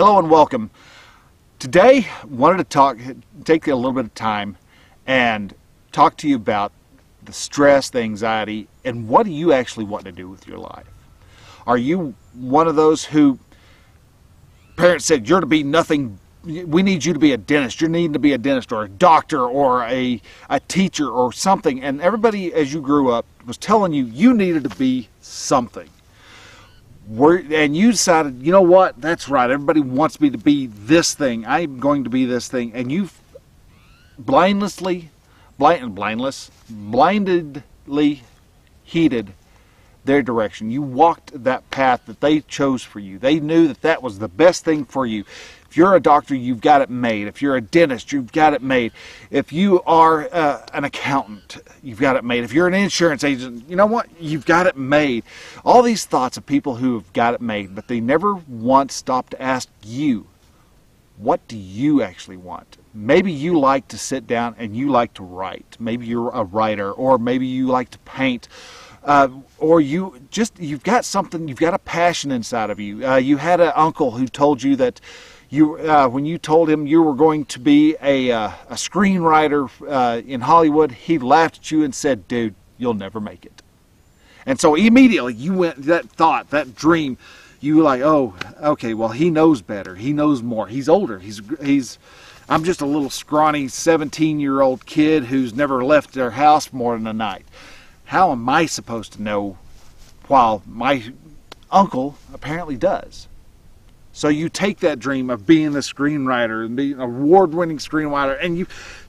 hello and welcome. Today, wanted to talk, take a little bit of time and talk to you about the stress, the anxiety, and what do you actually want to do with your life? Are you one of those who parents said you're to be nothing we need you to be a dentist. You need to be a dentist or a doctor or a, a teacher or something. And everybody, as you grew up, was telling you you needed to be something. We're, and you decided, you know what? That's right. Everybody wants me to be this thing. I'm going to be this thing. And you blindlessly, blind, blindless, blindedly heeded their direction. You walked that path that they chose for you. They knew that that was the best thing for you. If you're a doctor, you've got it made. If you're a dentist, you've got it made. If you are uh, an accountant, you've got it made. If you're an insurance agent, you know what? You've got it made. All these thoughts of people who have got it made, but they never once stopped to ask you, what do you actually want? Maybe you like to sit down and you like to write. Maybe you're a writer, or maybe you like to paint uh, or you just you've got something you've got a passion inside of you uh, you had an uncle who told you that you uh, when you told him you were going to be a, uh, a screenwriter uh, in hollywood he laughed at you and said dude you'll never make it. And so immediately you went that thought that dream you were like oh okay well he knows better. He knows more. He's older. He's he's i'm just a little scrawny 17 year old kid who's never left their house more than a night. How am I supposed to know while my uncle apparently does? So you take that dream of being a screenwriter and being an award-winning screenwriter and you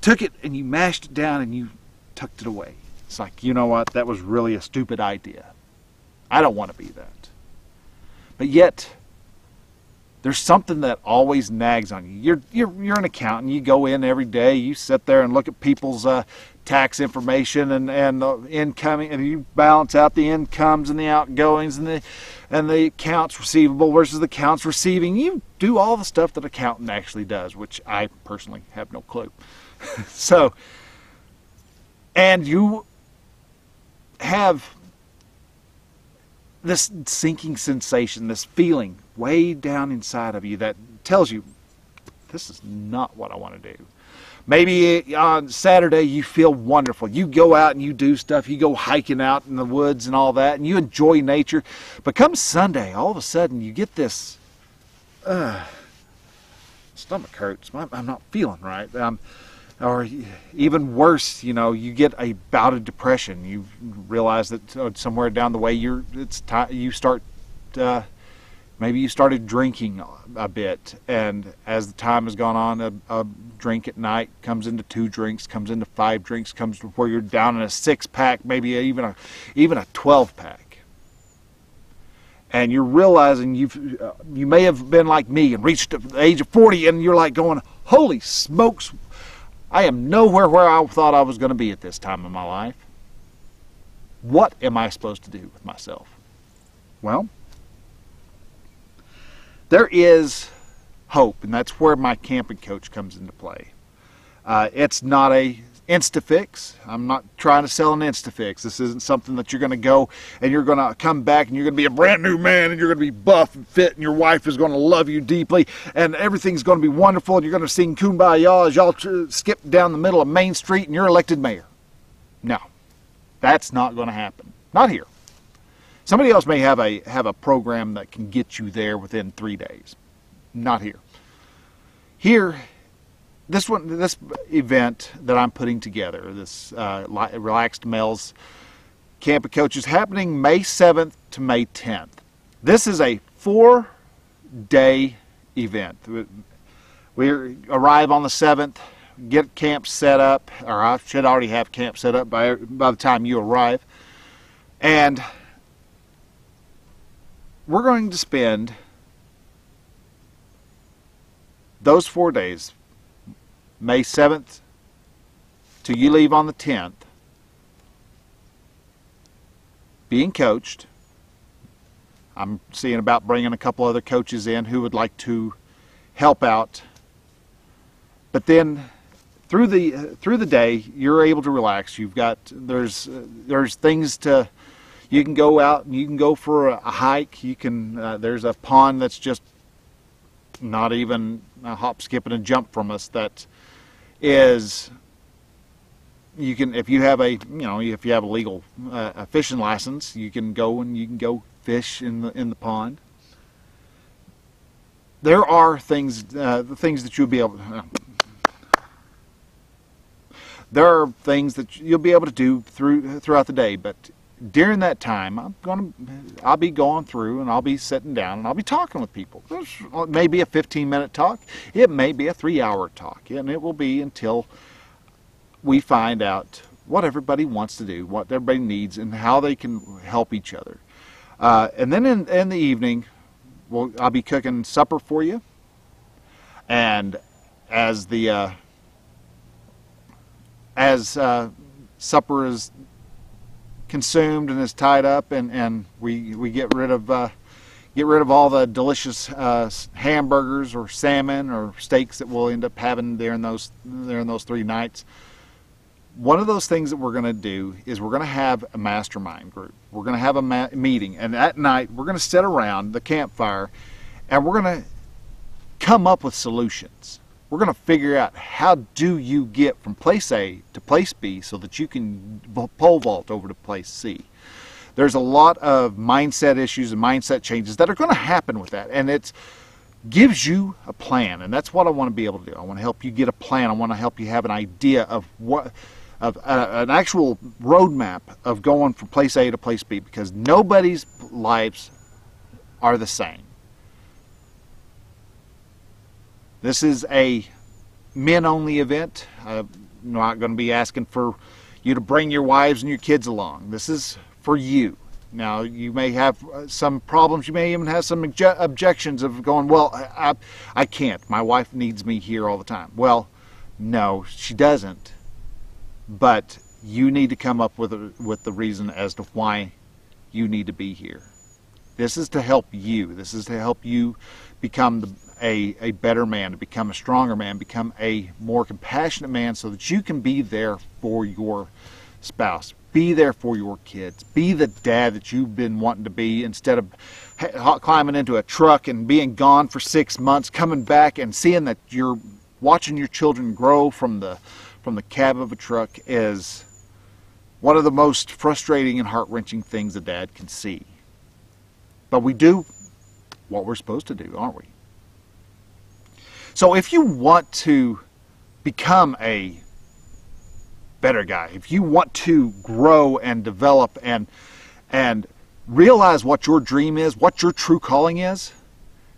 took it and you mashed it down and you tucked it away. It's like, you know what, that was really a stupid idea. I don't want to be that. But yet, there's something that always nags on you. You're, you're, you're an accountant. You go in every day. You sit there and look at people's uh, tax information and and the incoming and you balance out the incomes and the outgoings and the and the accounts receivable versus the accounts receiving. You do all the stuff that accountant actually does which I personally have no clue. So and you have this sinking sensation this feeling way down inside of you that tells you this is not what I want to do Maybe on Saturday you feel wonderful. You go out and you do stuff. You go hiking out in the woods and all that, and you enjoy nature. But come Sunday, all of a sudden you get this uh, stomach hurts. I'm not feeling right. Um, or even worse, you know, you get a bout of depression. You realize that uh, somewhere down the way, you're it's time you start uh, maybe you started drinking a bit and as the time has gone on a, a, drink at night comes into two drinks comes into five drinks comes where you're down in a six pack maybe even a even a 12 pack and you're realizing you've uh, you may have been like me and reached the age of 40 and you're like going holy smokes i am nowhere where i thought i was going to be at this time in my life. What am i supposed to do with myself? Well there is hope, and that's where my camp and coach comes into play. Uh, it's not a Instafix. I'm not trying to sell an Instafix. This isn't something that you're going to go and you're going to come back and you're going to be a brand new man and you're going to be buff and fit and your wife is going to love you deeply and everything's going to be wonderful and you're going to sing kumbaya as y'all skip down the middle of Main Street and you're elected mayor. No, that's not going to happen. Not here. Somebody else may have a have a program that can get you there within three days. Not here. Here, this one, this event that I'm putting together, this uh, relaxed males camp coach, is happening May 7th to May 10th. This is a four-day event. We arrive on the 7th, get camp set up, or I should already have camp set up by by the time you arrive, and we're going to spend those four days, May 7th to you leave on the 10th, being coached. I'm seeing about bringing a couple other coaches in who would like to help out. But then through the through the day, you're able to relax. You've got there's there's things to you can go out and you can go for a, hike. You can uh, there's a pond that's just not even a hop, skip, and a jump from us. That is, you can if you have a you know if you have a legal uh, a fishing license, you can go and you can go fish in the in the pond. There are things uh, the things that you'll be able. To, uh, there are things that you'll be able to do through throughout the day, but during that time, I'm to, I'll be going through and I'll be sitting down and I'll be talking with people. It may be a 15 minute talk. It may be a three hour talk. And it will be until we find out what everybody wants to do, what everybody needs, and how they can help each other. Uh, and then in, in the evening, we'll, I'll be cooking supper for you. And as the, uh, as uh, supper is consumed and is tied up, and, and we we get rid of uh, get rid of all the delicious uh, hamburgers or salmon or steaks that we'll end up having there in those there in those three nights. One of those things that we're going to do is we're going to have a mastermind group. We're going to have a meeting, and at night we're going to sit around the campfire, and we're going to come up with solutions we're going to figure out how do you get from place A to place B so that you can pole vault over to place C. There's a lot of mindset issues and mindset changes that are going to happen with that, and it gives you a plan, and that's what I want to be able to do. I want to help you get a plan. I want to help you have an idea of what of uh, an actual roadmap of going from place A to place B because nobody's lives are the same. This is a men only event. I'm not going to be asking for you to bring your wives and your kids along. This is for you. Now, you may have uh, some problems. You may even have some objections of going, well, I, I can't. My wife needs me here all the time. Well, no, she doesn't. But you need to come up with, a, with the reason as to why you need to be here. This is to help you. This is to help you become the, a, a better man, to become a stronger man, become a more compassionate man so that you can be there for your spouse. Be there for your kids. Be the dad that you've been wanting to be instead of climbing into a truck and being gone for six months, coming back and seeing that you're watching your children grow from the from the cab of a truck is one of the most frustrating and heart-wrenching things a dad can see. But we do what we're supposed to do, aren't we? So if you want to become a better guy, if you want to grow and develop and and realize what your dream is, what your true calling is,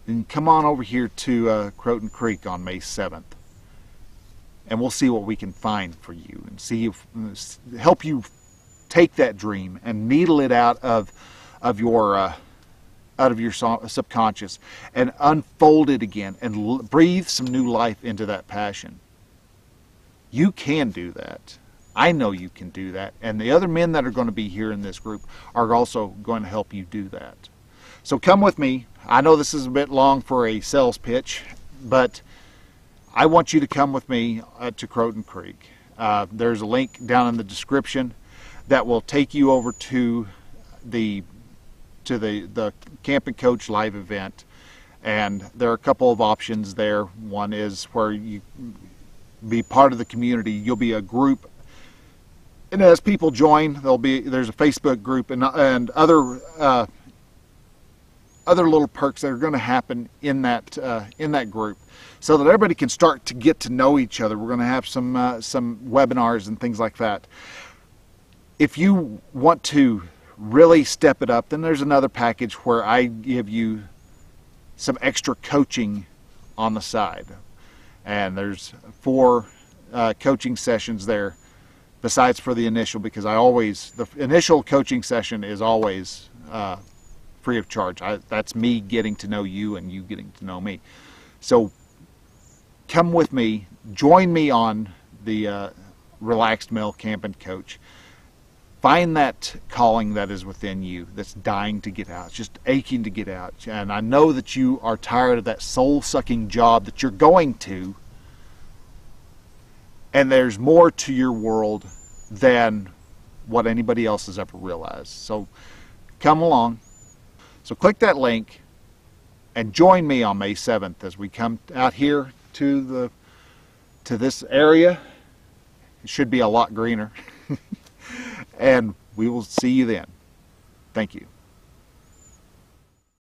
then come on over here to uh, Croton Creek on May 7th. And we'll see what we can find for you and see if help you take that dream and needle it out of of your uh, out of your subconscious and unfold it again and breathe some new life into that passion. You can do that. I know you can do that. And the other men that are going to be here in this group are also going to help you do that. So come with me. I know this is a bit long for a sales pitch, but I want you to come with me uh, to Croton Creek. Uh, there's a link down in the description that will take you over to the to the, the Camp and Coach live event. And there are a couple of options there. One is where you be part of the community. You'll be a group, and as people join, there'll be there's a Facebook group and and other uh, other little perks that are going to happen in that uh, in that group, so that everybody can start to get to know each other. We're going to have some uh, some webinars and things like that. If you want to really step it up, then there's another package where I give you some extra coaching on the side. And there's four uh, coaching sessions there besides for the initial because I always, the initial coaching session is always uh, free of charge. I, that's me getting to know you and you getting to know me. So come with me, join me on the uh, Relaxed Male Camp and Coach. Find that calling that is within you that's dying to get out, It's just aching to get out. And I know that you are tired of that soul sucking job that you're going to. And there's more to your world than what anybody else has ever realized. So come along. So click that link and join me on May 7th as we come out here to the to this area. It should be a lot greener. and we will see you then. Thank you.